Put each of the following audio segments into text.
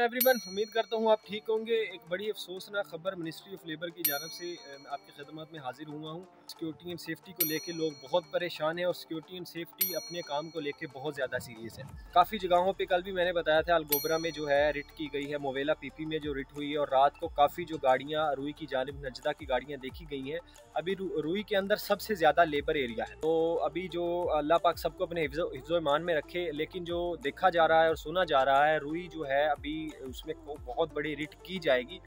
मैं एवरीवन उम्मीद करता हूँ आप ठीक होंगे। एक बड़ी अफसोसनाक खबर मिनिस्ट्री ऑफ़ लेबर की जानब से आपकी खदमत में हाजिर हुआ हूँ। सिक्योरिटी एंड सेफ्टी को लेके लोग बहुत परेशान हैं और सिक्योरिटी एंड सेफ्टी अपने काम को लेके बहुत ज़्यादा सीरियस है। काफ़ी जगहों पे कल भी मैंने बताया था अलगोबरा में जो है रिट की गई है मोवेला पीपी में जो रिट हुई है और रात को काफ़ी जो गाड़ियाँ रुई की जानब नजदा की गाड़ियाँ देखी गई हैं। अभी रुई के अंदर सबसे ज़्यादा लेबर एरिया है। तो अभी जो अल्लाह पाक सबको अपने हिफ्जो ईमान में रखे, लेकिन जो देखा जा रहा है और सुना जा रहा है रुई जो है, अभी उसमें बहुत बड़ी रिट की जाएगी।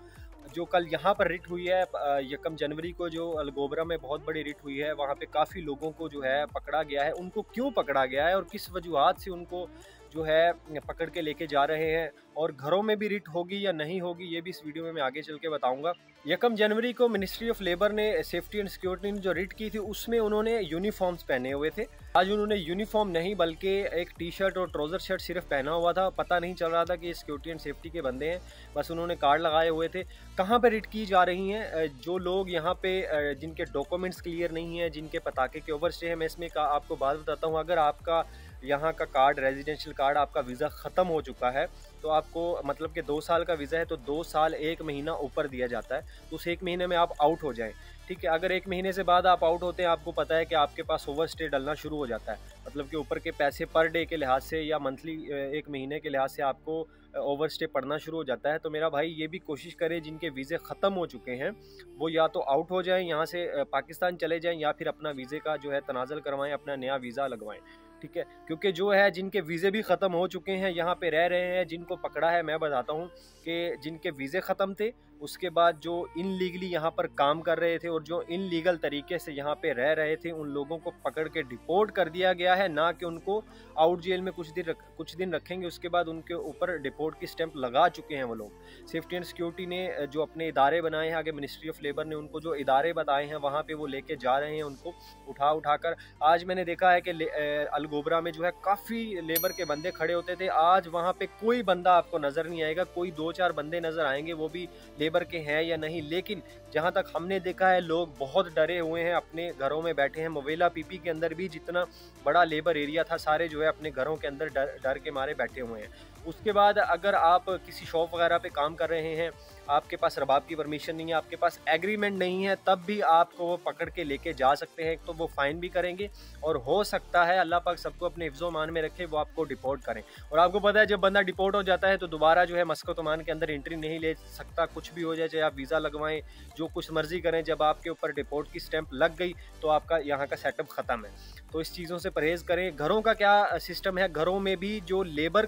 जो कल यहाँ पर रिट हुई है यकम जनवरी को जो अलगोबरा में बहुत बड़ी रिट हुई है, वहाँ पे काफ़ी लोगों को जो है पकड़ा गया है। उनको क्यों पकड़ा गया है और किस वजूहत से उनको जो है, पकड़ के लेके जा रहे हैं और घरों में भी रिट होगी या नहीं होगी, ये भी इस वीडियो में मैं आगे चल के बताऊँगा। यकम जनवरी को मिनिस्ट्री ऑफ़ लेबर ने सेफ्टी एंड सिक्योरिटी ने जो रिट की थी, उसमें उन्होंने यूनिफॉर्म्स पहने हुए थे। आज उन्होंने यूनिफॉर्म नहीं, बल्कि एक टी शर्ट और ट्राउज़र शर्ट सिर्फ़ पहना हुआ था। पता नहीं चल रहा था कि ये सिक्योरिटी एंड सेफ्टी के बंदे हैं, बस उन्होंने कार्ड लगाए हुए थे। कहाँ पर रिट की जा रही हैं? जो लोग यहाँ पे जिनके डॉक्यूमेंट्स क्लियर नहीं है, जिनके पताके के ओवर स्टे है, मैं इसमें आपको बात बताता हूँ। अगर आपका यहाँ का कार्ड रेजिडेंशियल कार्ड आपका वीज़ा ख़त्म हो चुका है तो आपको मतलब कि दो साल का वीज़ा है तो दो साल एक महीना ऊपर दिया जाता है तो उस एक महीने में आप आउट हो जाएँ। ठीक है, अगर एक महीने से बाद आप आउट होते हैं, आपको पता है कि आपके पास ओवर स्टे डलना शुरू हो जाता है मतलब कि ऊपर के पैसे पर डे के लिहाज से या मंथली एक महीने के लिहाज से आपको ओवर स्टे पढ़ना शुरू हो जाता है तो मेरा भाई ये भी कोशिश करें जिनके वीज़े ख़त्म हो चुके हैं, वो या तो आउट हो जाएँ, यहाँ से पाकिस्तान चले जाएँ या फिर अपना वीज़े का जो है तनाज़ल करवाएँ, अपना नया वीज़ा लगवाएँ, ठीक है? क्योंकि जो है जिनके वीज़े भी ख़त्म हो चुके हैं, यहाँ पे रह रहे हैं, जिनको पकड़ा है, मैं बताता हूँ कि जिनके वीज़े ख़त्म थे उसके बाद जो इन लीगली यहाँ पर काम कर रहे थे और जो इन लीगल तरीके से यहाँ पे रह रहे थे उन लोगों को पकड़ के डिपोर्ट कर दिया गया है। ना कि उनको आउट जेल में कुछ दिन रख, कुछ दिन रखेंगे उसके बाद उनके ऊपर डिपोर्ट की स्टैंप लगा चुके हैं वो लोग। सेफ्टी एंड सिक्योरिटी ने जो अपने इदारे बनाए हैं आगे मिनिस्ट्री ऑफ़ लेबर ने उनको जो इदारे बताए हैं वहाँ पर वो लेके जा रहे हैं उनको उठा उठा कर आज मैंने देखा है कि अलगोबरा में जो है काफ़ी लेबर के बंदे खड़े होते थे। आज वहाँ पर कोई बंदा आपको नज़र नहीं आएगा कोई दो चार बंदे नज़र आएँगे वो भी लेबर के हैं या नहीं, लेकिन जहाँ तक हमने देखा है, लोग बहुत डरे हुए हैं, अपने घरों में बैठे हैं। मोवेला पीपी के अंदर भी जितना बड़ा लेबर एरिया था, सारे जो है अपने घरों के अंदर डर डर के मारे बैठे हुए हैं। उसके बाद अगर आप किसी शॉप वगैरह पे काम कर रहे हैं, आपके पास रबाब की परमिशन नहीं है, आपके पास एग्रीमेंट नहीं है, तब भी आपको वो पकड़ के लेके जा सकते हैं तो वो फ़ाइन भी करेंगे और हो सकता है अल्लाह पाक सबको अपने हिफ्ज़ो मान में रखे, वो आपको डिपोर्ट करें। और आपको पता है जब बंदा डिपोर्ट हो जाता है तो दोबारा जो है मस्को तमान के अंदर एंट्री नहीं ले सकता, कुछ भी हो जाए, चाहे आप वीज़ा लगवाएँ, जो कुछ मर्ज़ी करें, जब आपके ऊपर डिपोर्ट की स्टैंप लग गई तो आपका यहाँ का सेटअप ख़त्म है। तो इस चीज़ों से परहेज़ करें। घरों का क्या सिस्टम है? घरों में भी जो लेबर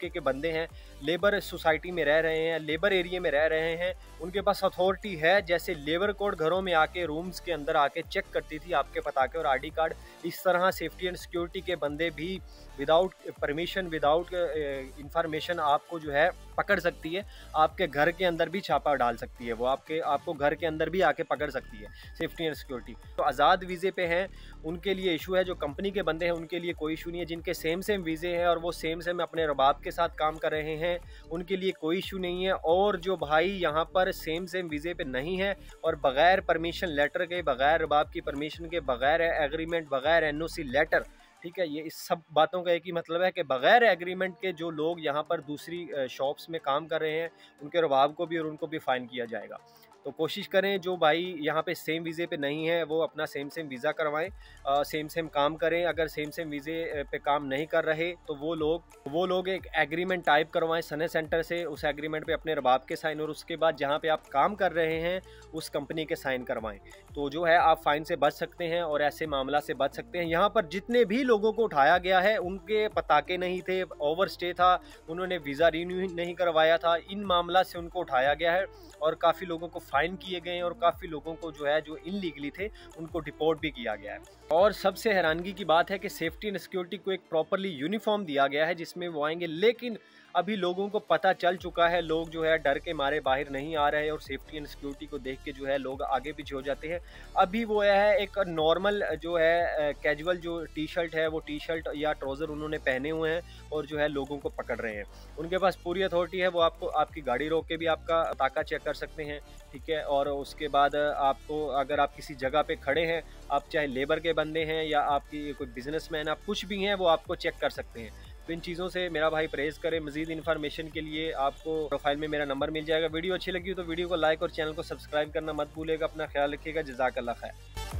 तबके के बंदे हैं लेबर सोसाइटी में रह रहे हैं लेबर एरिया में रह रहे हैं, उनके पास अथॉरिटी है, जैसे लेबर कोड घरों में आके रूम्स के अंदर आके चेक करती थी आपके पताके और आईडी कार्ड। इस तरह सेफ्टी एंड सिक्योरिटी के बंदे भी विदाउट परमिशन विदाउट इंफॉर्मेशन आपको जो है पकड़ सकती है, आपके घर के अंदर भी छापा डाल सकती है वो, आपके, आपको घर के अंदर भी आके पकड़ सकती है सेफ्टी एंड सिक्योरिटी तो आज़ाद वीज़े पे हैं, उनके लिए इशू है, जो कंपनी के बंदे हैं, उनके लिए कोई इशू नहीं है, जिनके सेम सेम वीज़े हैं और वो सेम सेम अपने रबाब के साथ काम कर रहे हैं, उनके लिए कोई इशू नहीं है और जो भाई यहाँ पर सेम सेम वीज़े पे नहीं है और बग़ैर परमिशन लेटर के, बग़ैर रबाब की परमिशन के, बग़ैर एग्रीमेंट बग़ैर एनओसी लेटर ठीक है, ये इस सब बातों का एक ही मतलब है कि बग़ैर एग्रीमेंट के जो लोग यहाँ पर दूसरी शॉप्स में काम कर रहे हैं, उनके रबाब को भी और उनको भी फ़ाइन किया जाएगा। तो कोशिश करें जो भाई यहाँ पे सेम वीज़े पे नहीं है, वो अपना सेम सेम वीज़ा करवाएँ सेम सेम काम करें। अगर सेम सेम वीज़े पे काम नहीं कर रहे तो वो लोग वो लोग एक एग्रीमेंट टाइप करवाएँ सने सेंटर से, उस एग्रीमेंट पे अपने रबाब के साइन और उसके बाद जहाँ पे आप काम कर रहे हैं, उस कंपनी के साइन करवाएँ। तो जो है, आप फ़ाइन से बच सकते हैं और ऐसे मामला से बच सकते हैं। यहाँ पर जितने भी लोगों को उठाया गया है, उनके पताके नहीं थे ओवर स्टे था, उन्होंने वीज़ा रिन्यू नहीं करवाया था, इन मामला से उनको उठाया गया है और काफ़ी लोगों को फाइन किए गए और काफ़ी लोगों को जो है, जो इनलीगली थे, उनको डिपोर्ट भी किया गया है। और सबसे हैरानगी की बात है कि सेफ्टी एंड सिक्योरिटी को एक प्रॉपरली यूनिफॉर्म दिया गया है, जिसमें वो आएँगे। लेकिन अभी लोगों को पता चल चुका है, लोग जो है डर के मारे बाहर नहीं आ रहे और सेफ्टी एंड सिक्योरिटी को देख के जो है लोग आगे पीछे हो जाते हैं। अभी वो है, एक नॉर्मल जो है कैजुअल जो टी शर्ट है, वो टी शर्ट या ट्राउज़र उन्होंने पहने हुए हैं और जो है लोगों को पकड़ रहे हैं। उनके पास पूरी अथॉरिटी है, वो आपको, आपकी गाड़ी रोक के भी आपका ताका चेक कर सकते हैं, ठीक है? और उसके बाद आपको, अगर आप किसी जगह पे खड़े हैं, आप चाहे लेबर के बंदे हैं या आपकी कोई बिज़नेस मैन आप कुछ भी हैं, वो आपको चेक कर सकते हैं। तो इन चीज़ों से मेरा भाई परहेज़ करें मजीद इन्फॉर्मेशन के लिए। आपको प्रोफ़ाइल में मेरा नंबर मिल जाएगा। वीडियो अच्छी लगी तो वीडियो को लाइक और चैनल को सब्सक्राइब करना मत भूलेगा अपना ख्याल रखिएगा। जजाक अल्लाह खैर।